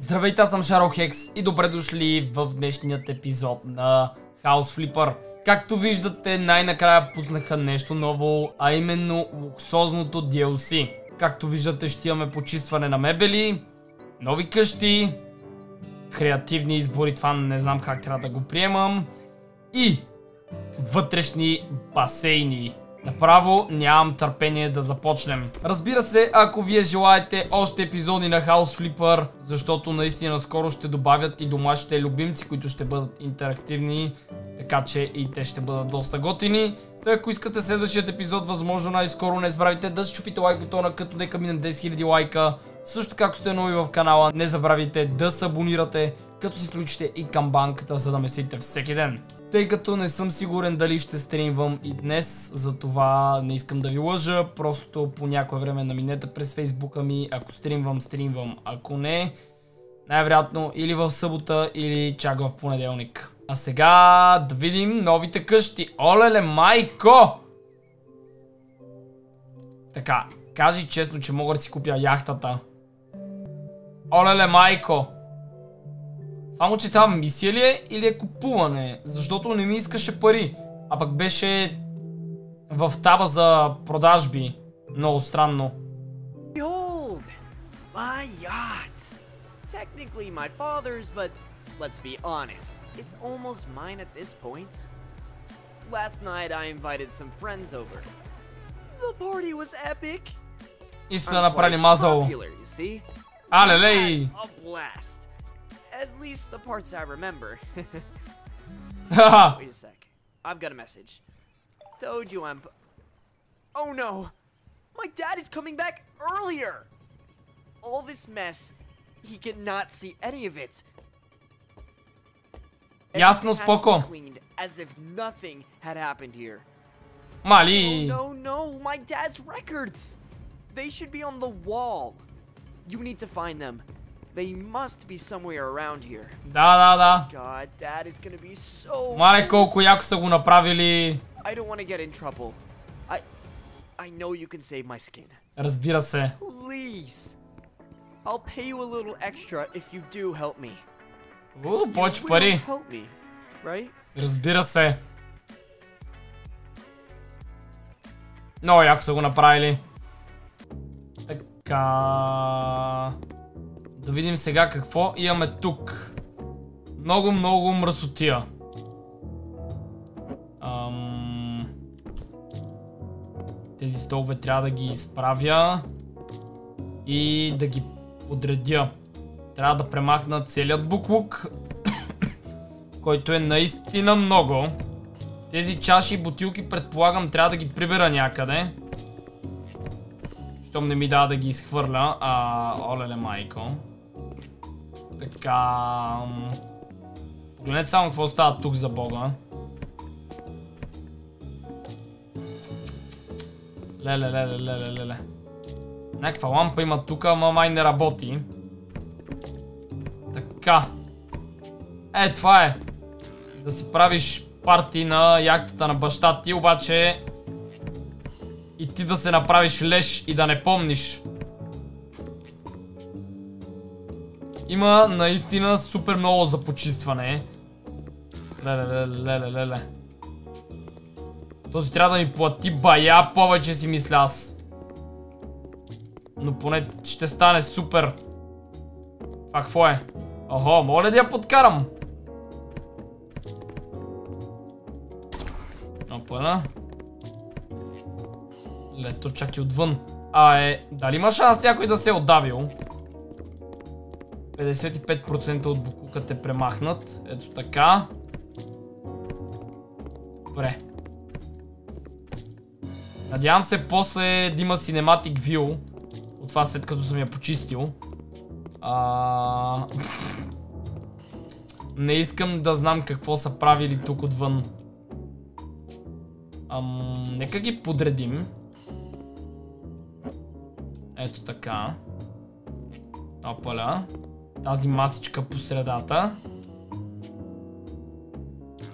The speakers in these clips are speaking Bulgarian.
Здравейте, аз съм Шаро Хекс и добре дошли в днешният епизод на House Flipper. Както виждате, най-накрая пуснаха нещо ново, а именно луксозното DLC. Както виждате, ще имаме почистване на мебели, нови къщи, креативни избори, това не знам как трябва да го приемам, и вътрешни басейни. Направо нямам търпение да започнем. Разбира се, ако вие желаете още епизоди на House Flipper, защото наистина скоро ще добавят и домашните любимци, които ще бъдат интерактивни, така че и те ще бъдат доста готини. Та ако искате следващият епизод, възможно най-скоро не забравяйте да чупите лайк бутона, като нека минем 10 000 лайка. Също така, ако сте нови в канала, не забравяйте да се абонирате, като си включите и камбанката, за да месите всеки ден. Тъй като не съм сигурен дали ще стримвам и днес, затова не искам да ви лъжа, просто по някое време наминете през фейсбука ми, ако стримвам, стримвам, ако не, най-вероятно или в събота, или чак в понеделник. А сега да видим новите къщи. Олеле, майко! Така, кажи честно, че мога да си купя яхтата. Олеле, майко! Само, че това мисия ли е или е купуване? Защото не ми искаше пари. А пък беше в таба за продажби. Много странно. Behold, my yacht. Technically my father's, but let's be honest, it's almost mine at this point. Last night I invited some friends over. The party was epic. И са I'm направили quite мазало. Алелей! A blast. At least the parts I remember. Wait a sec. I've got a message. Told you I'm... Oh no! My dad is coming back earlier! All this mess, he cannot see any of it. Jasno, spoko. Cleaned, as if nothing had happened here. Mali. Oh, no, no, my dad's records. They should be on the wall. You need to find them They must be somewhere around here. Да, да, да. God, dad is gonna be so. Мале колко pissed. яко са го направили. I don't want to get in trouble. I I know you can save my skin. Разбира се. Please. I'll pay you a little extra if you do help me. У, You повече will пари. Help me, right? Разбира се. Много яко са го направили. Така... Да видим сега какво имаме тук. Много, много мръсотия. Тези столове трябва да ги изправя и да ги подредя. Трябва да премахна целият буклук, който е наистина много. Тези чаши и бутилки предполагам трябва да ги прибера някъде. Щом не ми дава да ги изхвърля. А, олеле майко. Така... Погледнете само какво става тук за бога. Леле, леле, леле, леле. Някаква лампа има тук, ама май не работи. Така. Е, това е. Да си правиш парти на яхтата на баща ти, обаче и ти да се направиш леш и да не помниш. Има наистина супер много за почистване. Леле, леле, леле, леле. Този трябва да ми плати бая повече си мисля аз. Но поне ще стане супер. Това какво е? Охо, мога ли да я подкарам? Опана. Лето чак и отвън. А е, дали има шанс някой да се е отдавил? 55% от буклукът е премахнат. Ето така. Добре. Надявам се после да има Cinematic View. От това след като съм я почистил. А... Не искам да знам какво са правили тук отвън. Ам, нека ги подредим. Ето така. Опаля. Тази масичка по средата.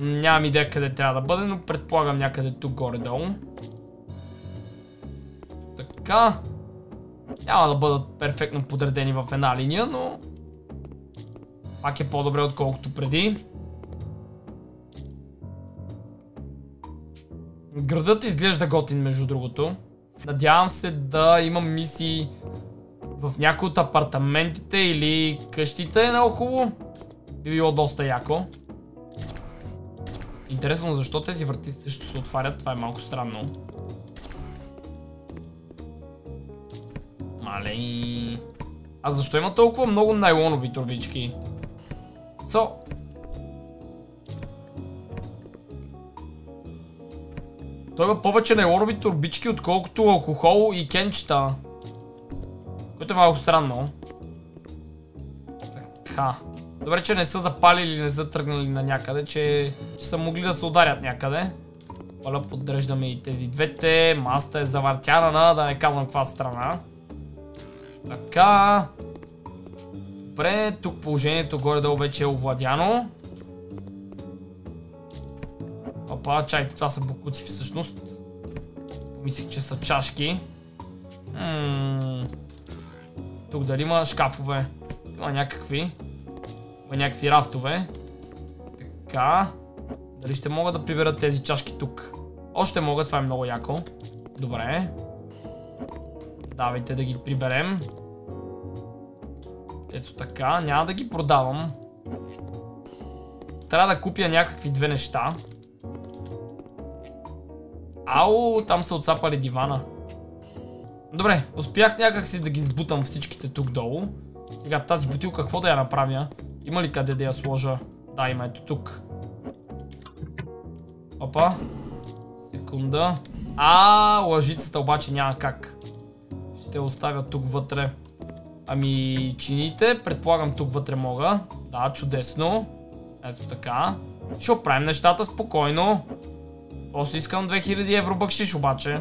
Нямам идея къде трябва да бъде, но предполагам някъде тук горе-долу. Така. Няма да бъдат перфектно подредени в една линия, но Пак е по-добре отколкото преди. Градът изглежда готин, между другото. Надявам се да имам мисии в някои от апартаментите или къщите наоколо. Би било доста яко. Интересно защо тези врати също се отварят, това е малко странно. Малей. А защо има толкова много найлонови турбички? So. Той има повече найлонови турбички, отколкото алкохол и кенчета. Е малко странно. Така. Добре, че не са запалили или не са тръгнали на някъде, че, че са могли да се ударят някъде. Оля, подреждаме и тези двете. Маста е завъртяна на, да не казвам каква страна. Така. Добре, тук положението горе-долу вече е овладяно. Опа, чайте, това са букуци всъщност. Помислих, че са чашки. Тук дали има шкафове? Има някакви. Има някакви рафтове. Така. Дали ще могат да приберат тези чашки тук? Още могат, това е много яко. Добре. Давайте да ги приберем. Ето така, няма да ги продавам. Трябва да купя някакви две неща. Ау, там са отцапали дивана. Добре, успях някакси да ги сбутам всичките тук долу. Сега тази бутилка какво да я направя? Има ли къде да я сложа? Да, има ето тук. Опа. Секунда. А, лъжицата обаче няма как. Ще оставя тук вътре. Ами, чините, предполагам тук вътре мога. Да, чудесно. Ето така. Ще оправим нещата спокойно. Просто искам 2000 евро бъкшиш обаче.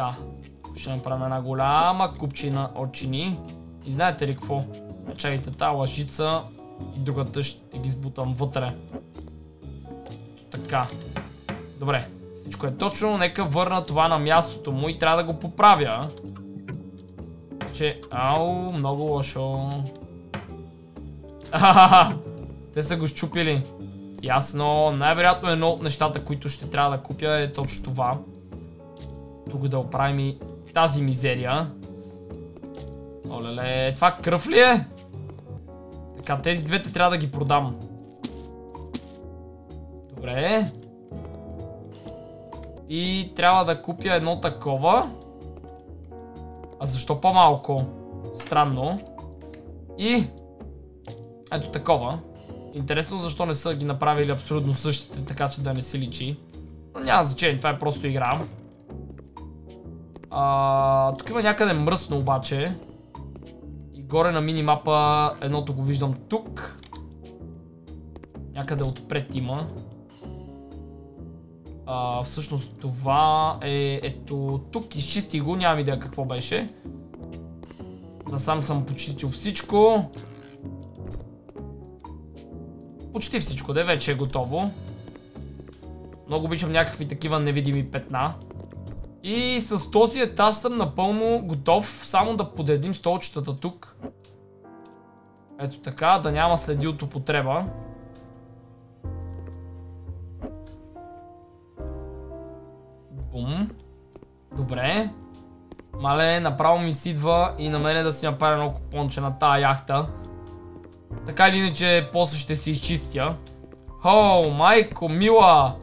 Така. Ще направим една голяма купчина от чини. И знаете ли какво? Чакайте тази лъжица и другата ще ги сбутам вътре. Така. Добре. Всичко е точно. Нека върна това на мястото му и трябва да го поправя. Че... Ау, много лошо. Те са го щупили. Ясно. Най-вероятно едно от нещата, които ще трябва да купя е точно това. Тук да оправим и тази мизерия. Олеле, това кръв ли е? Така, тези двете трябва да ги продам. Добре. И трябва да купя едно такова. А защо по-малко? Странно. И... Ето такова. Интересно защо не са ги направили абсолютно същите, така че да не се личи. Но няма значение, това е просто игра. А, тук има някъде мръсно обаче. И горе на минимапа едното го виждам тук. Някъде отпред има. А, всъщност това е ето тук. Изчисти го, нямам идея какво беше. Насам съм почистил всичко. Почти всичко, да вече е готово. Много обичам някакви такива невидими петна. И с този етаж съм напълно готов само да подредим столчетата тук. Ето така, да няма следи от употреба. Бум. Добре. Мале, направо ми си идва и на мене да си направя едно купонче на тая яхта. Така или иначе, после ще се изчистя. Хо, майко, мила!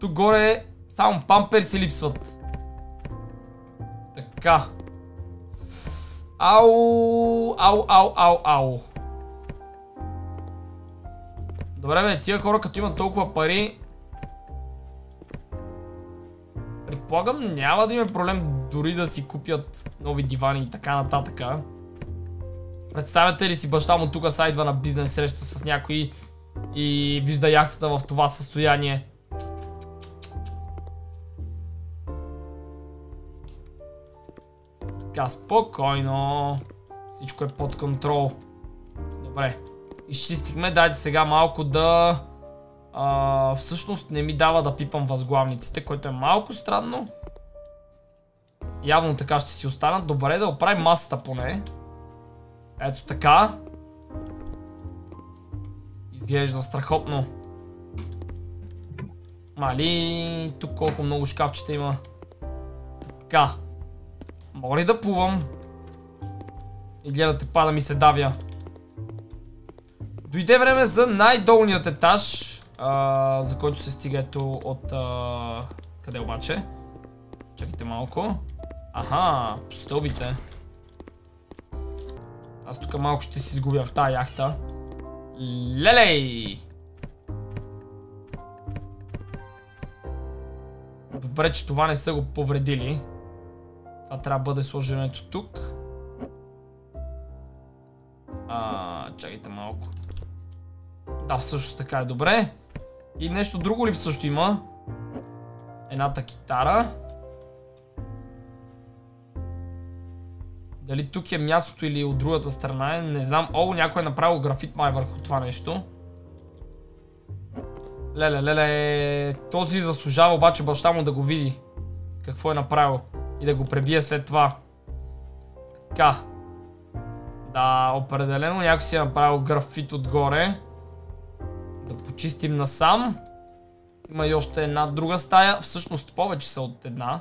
Тук горе само памперси липсват. Така. Ау, ау, ау, ау, ау. Добре бе, тия хора като имат толкова пари, предполагам няма да има проблем дори да си купят нови дивани и така нататък. Представяте ли си баща му тук сайдва на бизнес среща с някой и вижда яхтата в това състояние? Така, спокойно. Всичко е под контрол. Добре. Изчистихме. Дайте сега малко да... А, всъщност не ми дава да пипам възглавниците, което е малко странно. Явно така ще си останат. Добре, да оправим масата поне. Ето така. Изглежда страхотно. Мали, тук колко много шкафчета има. Така. Мога ли да плувам? И гледате, пада ми се давя. Дойде време за най-долният етаж, а, за който се стига ето от... А... Къде обаче? Чакайте малко. Аха, по стълбите. Аз тук малко ще си изгубя в тази яхта. Лелей! Добре, че това не са го повредили. Това трябва да бъде сложенето тук. А, чакайте малко. Да, всъщност така е добре. И нещо друго ли също има? Едната китара. Дали тук е мястото или от другата страна е, не знам. О, някой е направил графит май върху това нещо. Леле, леле, този заслужава обаче баща му да го види. Какво е направил. И да го пребие след това. Така. Да, определено някой си е направил графит отгоре. Да почистим насам. Има и още една друга стая. Всъщност повече са от една.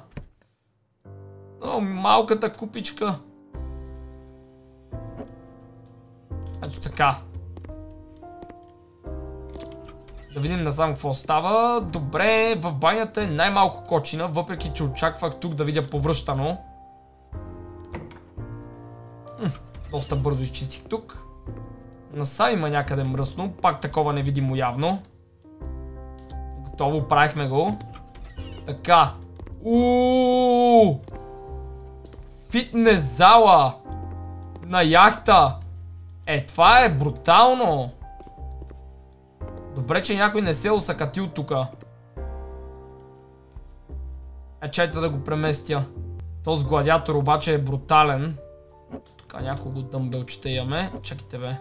О, малката купичка. Ето така. Да видим насам какво става. Добре, в банята е най-малко кочина, въпреки че очаквах тук да видя повръщано. доста бързо изчистих тук. Насам има някъде мръсно, пак такова невидимо явно. Готово, правихме го. Така. Ууу! Фитнес зала! На яхта! Е, това е брутално! Добре, че някой не се е усъкатил тука. Е, чайте да го преместя. Този гладиатор обаче е брутален. Така, няколко дъмбелчета имаме. Чакайте бе.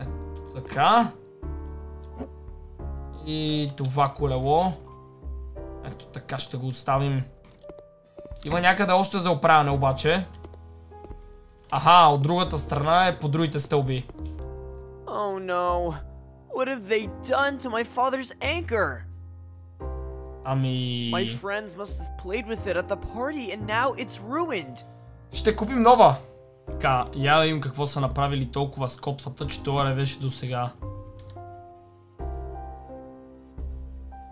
Ето така. И това колело. Ето така ще го оставим. Има някъде още за оправяне обаче. Аха, от другата страна е по другите стълби. Oh no. What have they done to my father's anchor? Ами... My friends must have played with it at the party and now it's ruined. Ще купим нова. Така, я да им какво са направили толкова с котвата, че това ревеше до сега.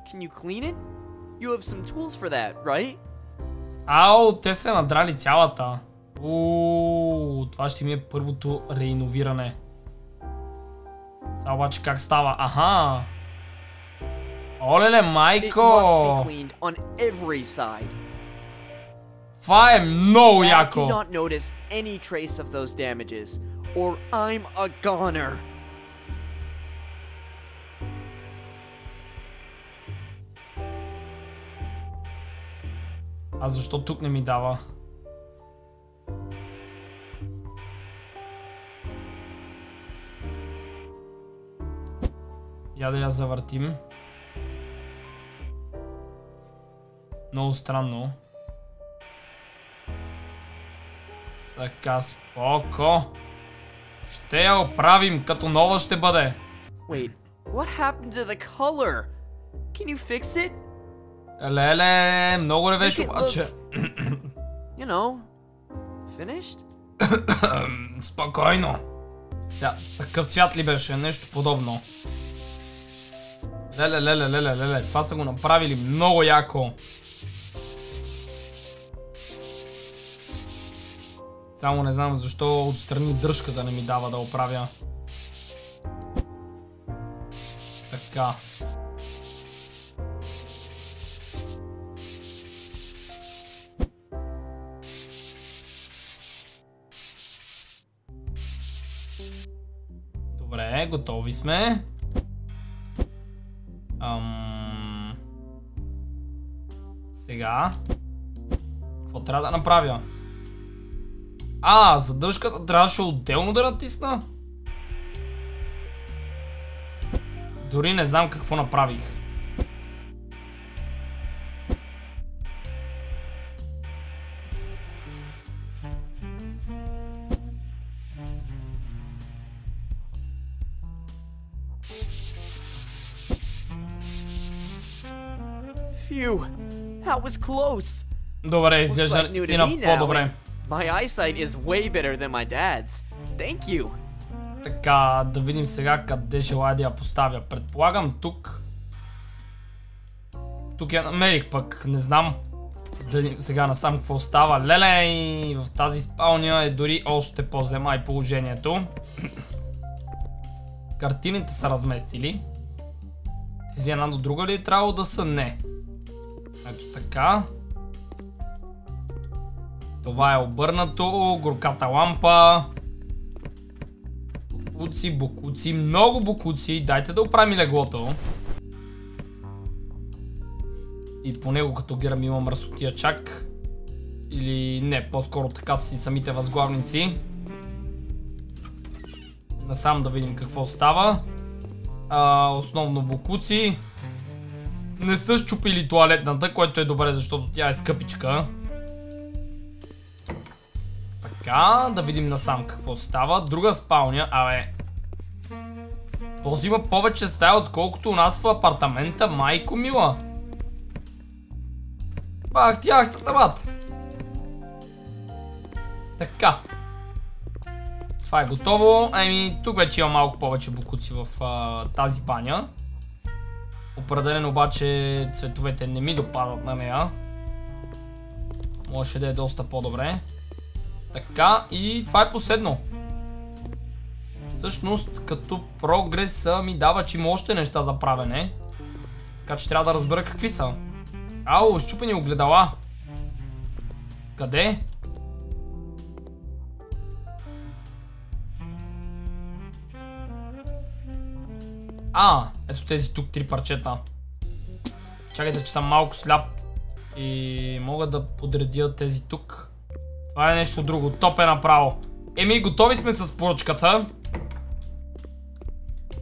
Can you clean it? You have some tools for that, right? Ау, те се надрали цялата. Ууу, това ще ми е първото реиновиране. Сега обаче как става? Аха! Олеле, майко! Това е много яко! or I'm a goner. А защо тук не ми дава? Я да я завъртим. Много странно. Така, споко. Ще я оправим, като нова ще бъде. Wait, what happened to the color? Can you fix it? Леле, много ревеш обаче. You know, finished? Спокойно. Сега, такъв цвят ли беше? Нещо подобно. Леле, леле, леле, леле. Това са го направили много яко. Само не знам защо отстрани дръжката не ми дава да оправя. Така. Добре, готови сме. Ам... Сега. Какво трябва да направя? А, задъжката трябваше отделно да натисна? Дори не знам какво направих. Добре, изглежда like наистина по-добре. and My eyesight is way better than my dad's. Thank you. Така, да видим сега къде желая да я поставя. Предполагам тук. Тук я намерих пък, не знам. Да видим сега насам какво става. Леле, в тази спалня е дори още по-зема и положението. Картините са разместили. Тези една до друга ли е трябвало да са? Не. Ето така. Това е обърнато. Горката лампа. Букуци, букуци, много букуци. Дайте да оправим леглото. И по него като гледам има мръсотия чак. Или не, по-скоро така са си самите възглавници. Насам да видим какво става. А, основно букуци. Не са щупили туалетната, което е добре, защото тя е скъпичка. Така, да видим насам какво става. Друга спалня, абе. Този има повече стая, отколкото у нас в апартамента, майко мила. Бах ахтата, бат. Така. Това е готово. Еми, тук вече има малко повече букуци в а, тази баня. Определено обаче цветовете не ми допадат на нея. Може да е доста по-добре. Така, и това е последно. Всъщност, като прогрес ми дава, че има още неща за правене. Така че трябва да разбера какви са. Ау, щупени огледала. Къде? А, ето тези тук три парчета. Чакайте, че съм малко сляп. И мога да подредя тези тук. Това е нещо друго. Топ е направо. Еми, готови сме с поръчката.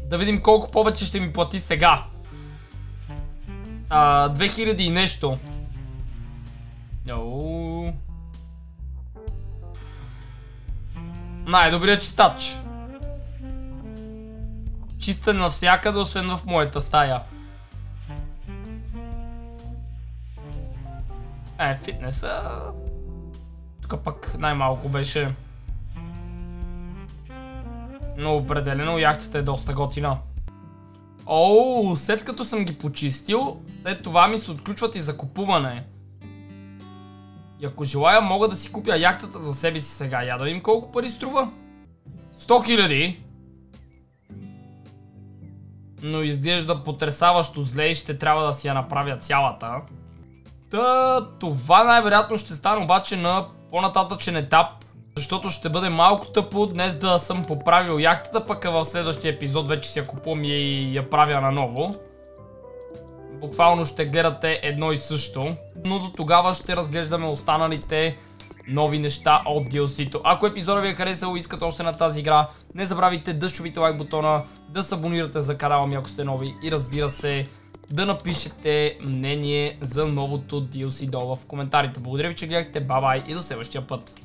Да видим колко повече ще ми плати сега. А, 2000 и нещо. Най-добрият чистач. Чиста навсякъде, освен в моята стая. Е, фитнеса... Тук пък най-малко беше... Но определено яхтата е доста готина. Оу, след като съм ги почистил, след това ми се отключват и за купуване. И ако желая, мога да си купя яхтата за себе си сега. Я да видим колко пари струва. 100 хиляди. Но изглежда потрясаващо зле и ще трябва да си я направя цялата. Та, това най-вероятно ще стане обаче на по-нататъчен етап. Защото ще бъде малко тъпо днес да съм поправил яхтата, пък в следващия епизод вече си я купувам и я правя наново. Буквално ще гледате едно и също. Но до тогава ще разглеждаме останалите нови неща от DLC-то. Ако епизода ви е харесал и искате още на тази игра, не забравяйте да щупите лайк бутона, да се абонирате за канала ми ако сте нови и разбира се да напишете мнение за новото DLC долу в коментарите. Благодаря ви, че гледахте, бай-бай и до следващия път.